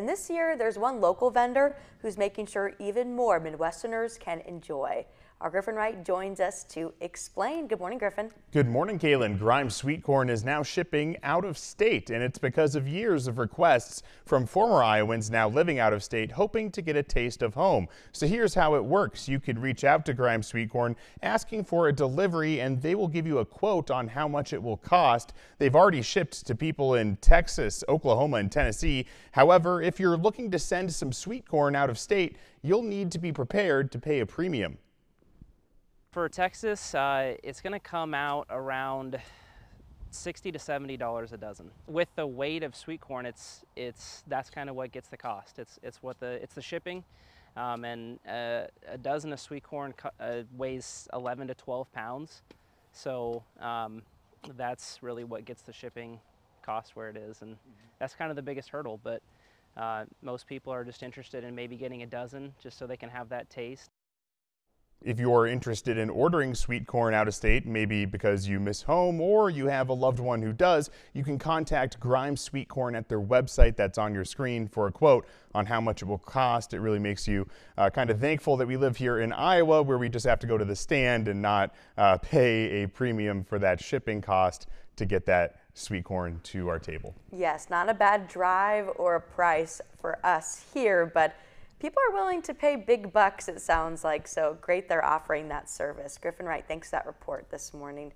And this year, there's one local vendor who's making sure even more Midwesterners can enjoy. Our Griffin Wright joins us to explain. Good morning, Griffin. Good morning, Kaylin. Grimes Sweet Corn is now shipping out of state, and it's because of years of requests from former Iowans now living out of state hoping to get a taste of home. So here's how it works. You could reach out to Grimes Sweet Corn asking for a delivery, and they will give you a quote on how much it will cost. They've already shipped to people in Texas, Oklahoma, and Tennessee. However, if you're looking to send some sweet corn out of state, you'll need to be prepared to pay a premium. For Texas, uh, it's going to come out around 60 to 70 dollars a dozen. With the weight of sweet corn, it's it's that's kind of what gets the cost. It's it's what the it's the shipping, um, and uh, a dozen of sweet corn uh, weighs 11 to 12 pounds, so um, that's really what gets the shipping cost where it is, and that's kind of the biggest hurdle. But uh, most people are just interested in maybe getting a dozen just so they can have that taste. If you're interested in ordering sweet corn out of state, maybe because you miss home or you have a loved one who does, you can contact Grimes Sweet Corn at their website that's on your screen for a quote on how much it will cost. It really makes you uh, kind of thankful that we live here in Iowa where we just have to go to the stand and not uh, pay a premium for that shipping cost to get that sweet corn to our table. Yes, not a bad drive or a price for us here, but people are willing to pay big bucks, it sounds like. So great they're offering that service. Griffin Wright, thanks for that report this morning.